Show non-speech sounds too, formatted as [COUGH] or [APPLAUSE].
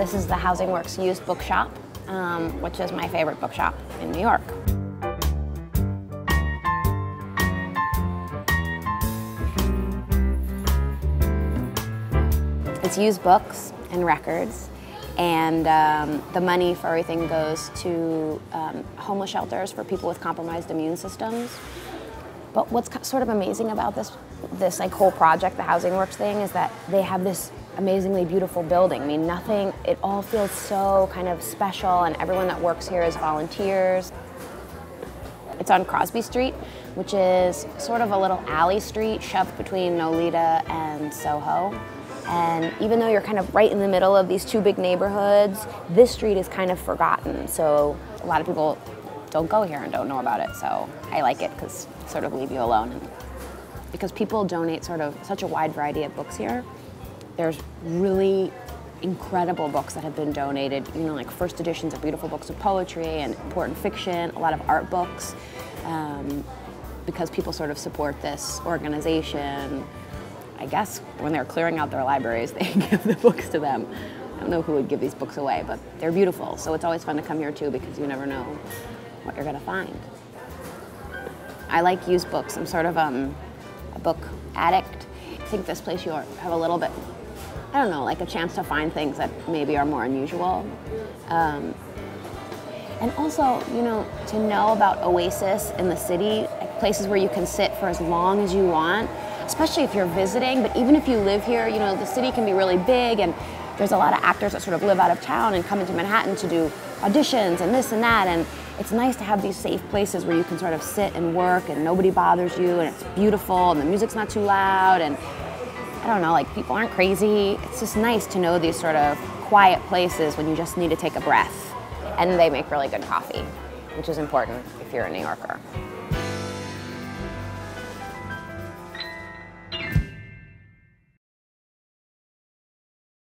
This is the Housing Works used bookshop, um, which is my favorite bookshop in New York. It's used books and records, and um, the money for everything goes to um, homeless shelters for people with compromised immune systems. But what's sort of amazing about this, this like whole project, the Housing Works thing, is that they have this amazingly beautiful building. I mean, nothing, it all feels so kind of special, and everyone that works here is volunteers. It's on Crosby Street, which is sort of a little alley street shoved between Nolita and Soho. And even though you're kind of right in the middle of these two big neighborhoods, this street is kind of forgotten. So a lot of people don't go here and don't know about it. So I like it because sort of leave you alone. Because people donate sort of such a wide variety of books here. There's really incredible books that have been donated, you know, like first editions of beautiful books of poetry and important fiction, a lot of art books, um, because people sort of support this organization. I guess when they're clearing out their libraries, [LAUGHS] they give the books to them. I don't know who would give these books away, but they're beautiful. So it's always fun to come here too because you never know what you're gonna find. I like used books. I'm sort of um, a book addict. I think this place you have a little bit, I don't know, like a chance to find things that maybe are more unusual. Um, and also, you know, to know about oasis in the city, like places where you can sit for as long as you want, especially if you're visiting, but even if you live here, you know, the city can be really big and there's a lot of actors that sort of live out of town and come into Manhattan to do auditions and this and that. And it's nice to have these safe places where you can sort of sit and work and nobody bothers you and it's beautiful and the music's not too loud and I don't know, like people aren't crazy. It's just nice to know these sort of quiet places when you just need to take a breath. And they make really good coffee, which is important if you're a New Yorker.